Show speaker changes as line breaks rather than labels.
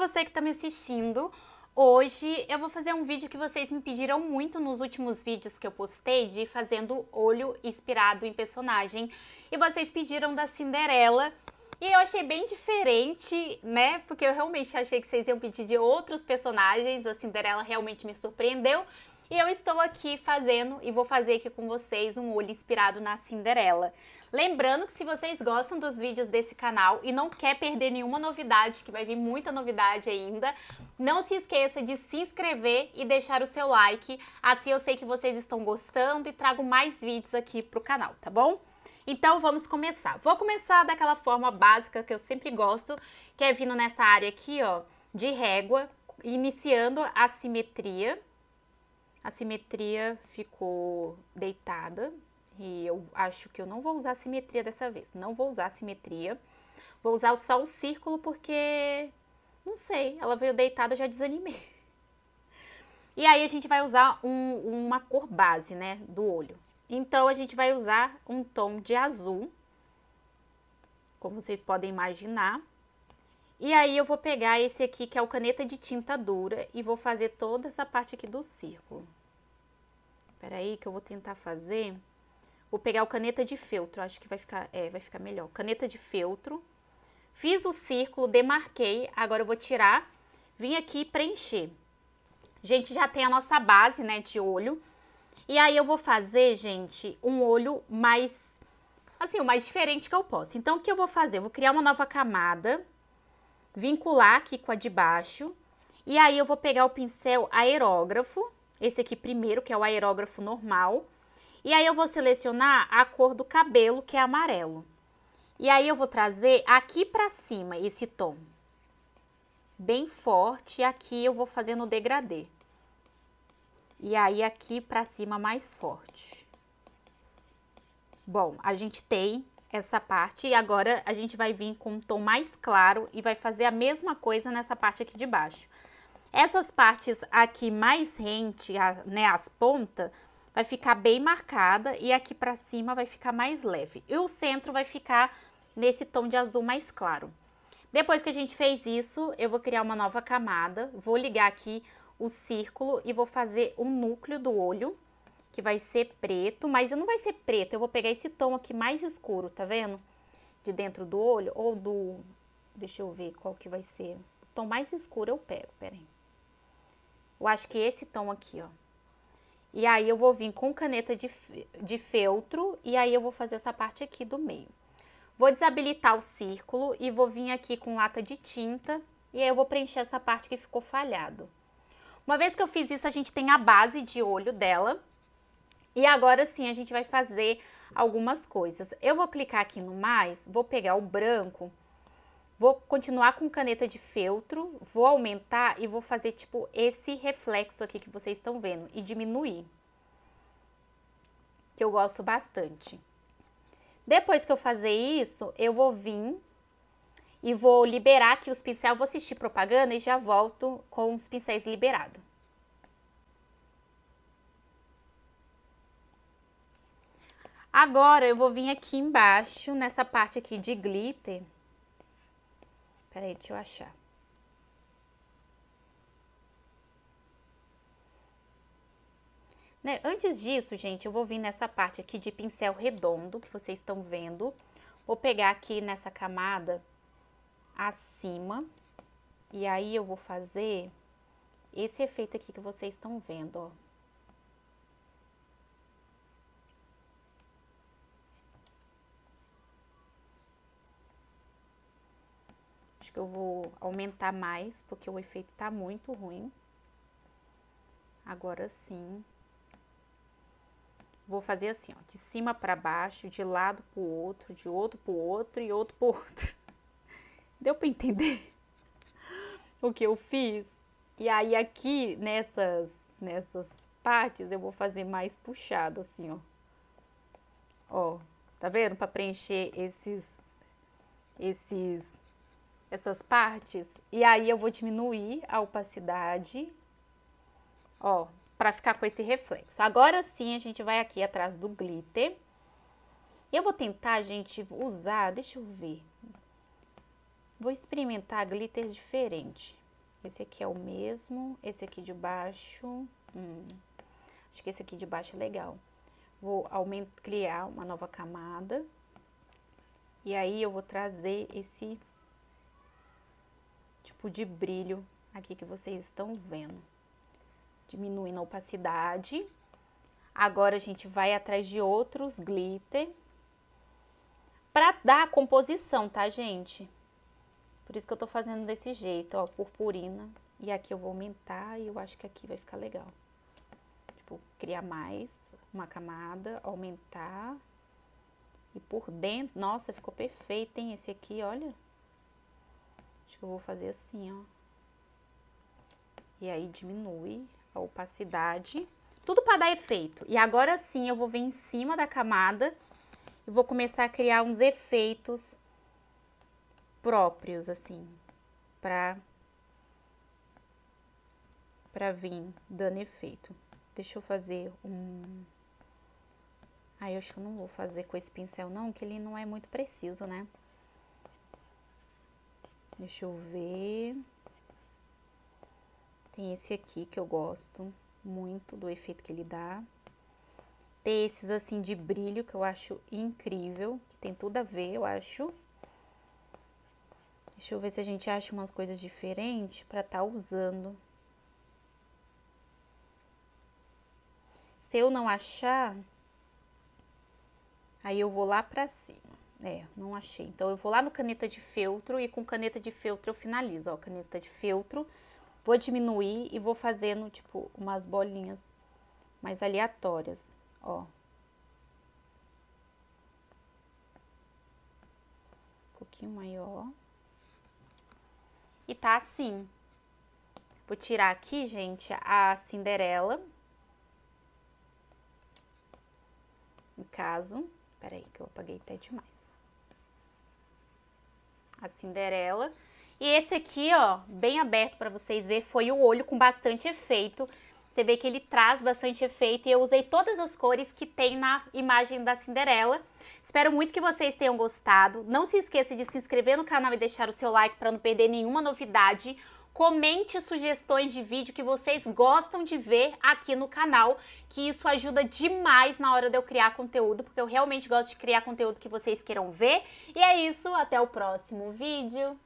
você que está me assistindo. Hoje eu vou fazer um vídeo que vocês me pediram muito nos últimos vídeos que eu postei de fazendo olho inspirado em personagem. E vocês pediram da Cinderela. E eu achei bem diferente, né? Porque eu realmente achei que vocês iam pedir de outros personagens. A Cinderela realmente me surpreendeu. E eu estou aqui fazendo e vou fazer aqui com vocês um olho inspirado na Cinderela. Lembrando que se vocês gostam dos vídeos desse canal e não quer perder nenhuma novidade, que vai vir muita novidade ainda, não se esqueça de se inscrever e deixar o seu like, assim eu sei que vocês estão gostando e trago mais vídeos aqui pro canal, tá bom? Então vamos começar. Vou começar daquela forma básica que eu sempre gosto, que é vindo nessa área aqui, ó, de régua, iniciando a simetria a simetria ficou deitada e eu acho que eu não vou usar a simetria dessa vez. Não vou usar a simetria. Vou usar só o círculo porque, não sei, ela veio deitada, eu já desanimei. E aí a gente vai usar um, uma cor base, né, do olho. Então a gente vai usar um tom de azul, como vocês podem imaginar. E aí eu vou pegar esse aqui, que é o caneta de tinta dura, e vou fazer toda essa parte aqui do círculo. Espera aí que eu vou tentar fazer. Vou pegar o caneta de feltro, acho que vai ficar, é, vai ficar melhor. Caneta de feltro. Fiz o círculo, demarquei, agora eu vou tirar, vim aqui preencher. Gente, já tem a nossa base, né, de olho. E aí eu vou fazer, gente, um olho mais, assim, o mais diferente que eu posso. Então, o que eu vou fazer? Eu vou criar uma nova camada vincular aqui com a de baixo. E aí eu vou pegar o pincel aerógrafo, esse aqui primeiro, que é o aerógrafo normal. E aí eu vou selecionar a cor do cabelo, que é amarelo. E aí eu vou trazer aqui pra cima esse tom. Bem forte, aqui eu vou fazendo o degradê. E aí aqui pra cima mais forte. Bom, a gente tem essa parte e agora a gente vai vir com um tom mais claro e vai fazer a mesma coisa nessa parte aqui de baixo. Essas partes aqui mais rente, né, as pontas, vai ficar bem marcada e aqui pra cima vai ficar mais leve. E o centro vai ficar nesse tom de azul mais claro. Depois que a gente fez isso, eu vou criar uma nova camada, vou ligar aqui o círculo e vou fazer o núcleo do olho que vai ser preto, mas não vai ser preto, eu vou pegar esse tom aqui mais escuro, tá vendo? De dentro do olho, ou do... deixa eu ver qual que vai ser. O tom mais escuro eu pego, peraí. Eu acho que esse tom aqui, ó. E aí eu vou vir com caneta de, de feltro e aí eu vou fazer essa parte aqui do meio. Vou desabilitar o círculo e vou vir aqui com lata de tinta e aí eu vou preencher essa parte que ficou falhado. Uma vez que eu fiz isso, a gente tem a base de olho dela, e agora sim a gente vai fazer algumas coisas. Eu vou clicar aqui no mais, vou pegar o branco, vou continuar com caneta de feltro, vou aumentar e vou fazer tipo esse reflexo aqui que vocês estão vendo e diminuir. Que eu gosto bastante. Depois que eu fazer isso, eu vou vir e vou liberar aqui os pincéis, vou assistir propaganda e já volto com os pincéis liberados. Agora, eu vou vir aqui embaixo, nessa parte aqui de glitter. Peraí, deixa eu achar. Né? Antes disso, gente, eu vou vir nessa parte aqui de pincel redondo, que vocês estão vendo. Vou pegar aqui nessa camada acima. E aí, eu vou fazer esse efeito aqui que vocês estão vendo, ó. Acho que eu vou aumentar mais, porque o efeito tá muito ruim. Agora sim. Vou fazer assim, ó, de cima para baixo, de lado pro outro, de outro pro outro e outro pro outro. Deu para entender o que eu fiz? E aí aqui nessas nessas partes eu vou fazer mais puxado assim, ó. Ó, tá vendo? Para preencher esses esses essas partes. E aí eu vou diminuir a opacidade, ó, para ficar com esse reflexo. Agora sim a gente vai aqui atrás do glitter. Eu vou tentar, gente, usar, deixa eu ver. Vou experimentar glitters diferentes. Esse aqui é o mesmo, esse aqui de baixo, hum, acho que esse aqui de baixo é legal. Vou aumentar, criar uma nova camada. E aí, eu vou trazer esse tipo de brilho aqui que vocês estão vendo. Diminuindo a opacidade. Agora, a gente vai atrás de outros glitter. Pra dar a composição, tá, gente? Por isso que eu tô fazendo desse jeito, ó, purpurina. E aqui eu vou aumentar e eu acho que aqui vai ficar legal. Tipo, criar mais uma camada, aumentar e por dentro, nossa, ficou perfeito, hein? Esse aqui, olha. Eu vou fazer assim, ó. E aí diminui a opacidade. Tudo para dar efeito. E agora sim eu vou vir em cima da camada e vou começar a criar uns efeitos próprios, assim, pra, pra vir dando efeito. Deixa eu fazer um Aí eu acho que eu não vou fazer com esse pincel não, que ele não é muito preciso, né? Deixa eu ver. Tem esse aqui que eu gosto muito do efeito que ele dá. Tem esses assim de brilho que eu acho incrível, que tem tudo a ver, eu acho. Deixa eu ver se a gente acha umas coisas diferentes para estar tá usando. Se eu não achar, Aí eu vou lá pra cima. É, não achei. Então, eu vou lá no caneta de feltro e com caneta de feltro eu finalizo, ó, caneta de feltro. Vou diminuir e vou fazendo, tipo, umas bolinhas mais aleatórias, ó. Um pouquinho maior. E tá assim. Vou tirar aqui, gente, a Cinderela. No caso. Peraí, que eu apaguei até demais. A Cinderela. E esse aqui, ó, bem aberto para vocês verem, foi o olho com bastante efeito. Você vê que ele traz bastante efeito e eu usei todas as cores que tem na imagem da Cinderela. Espero muito que vocês tenham gostado. Não se esqueça de se inscrever no canal e deixar o seu like para não perder nenhuma novidade. Comente sugestões de vídeo que vocês gostam de ver aqui no canal, que isso ajuda demais na hora de eu criar conteúdo, porque eu realmente gosto de criar conteúdo que vocês queiram ver. E é isso, até o próximo vídeo.